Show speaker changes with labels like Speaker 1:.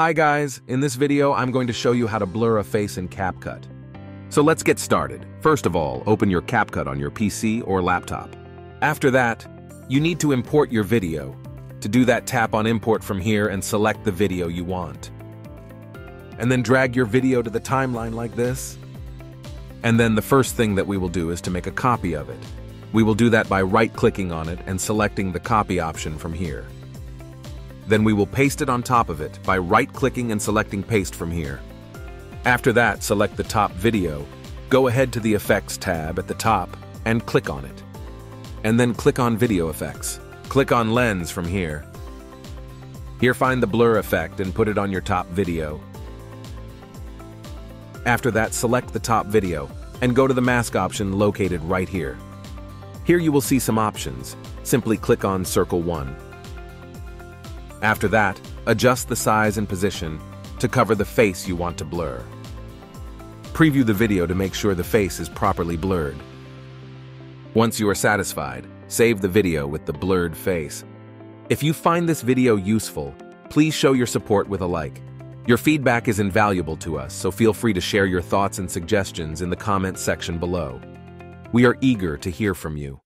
Speaker 1: Hi guys, in this video I'm going to show you how to blur a face in CapCut. So let's get started. First of all, open your CapCut on your PC or laptop. After that, you need to import your video. To do that, tap on Import from here and select the video you want. And then drag your video to the timeline like this. And then the first thing that we will do is to make a copy of it. We will do that by right-clicking on it and selecting the copy option from here. Then we will paste it on top of it by right-clicking and selecting Paste from here. After that, select the top video, go ahead to the Effects tab at the top and click on it. And then click on Video Effects. Click on Lens from here. Here find the blur effect and put it on your top video. After that, select the top video and go to the mask option located right here. Here you will see some options. Simply click on Circle 1. After that, adjust the size and position to cover the face you want to blur. Preview the video to make sure the face is properly blurred. Once you are satisfied, save the video with the blurred face. If you find this video useful, please show your support with a like. Your feedback is invaluable to us, so feel free to share your thoughts and suggestions in the comments section below. We are eager to hear from you.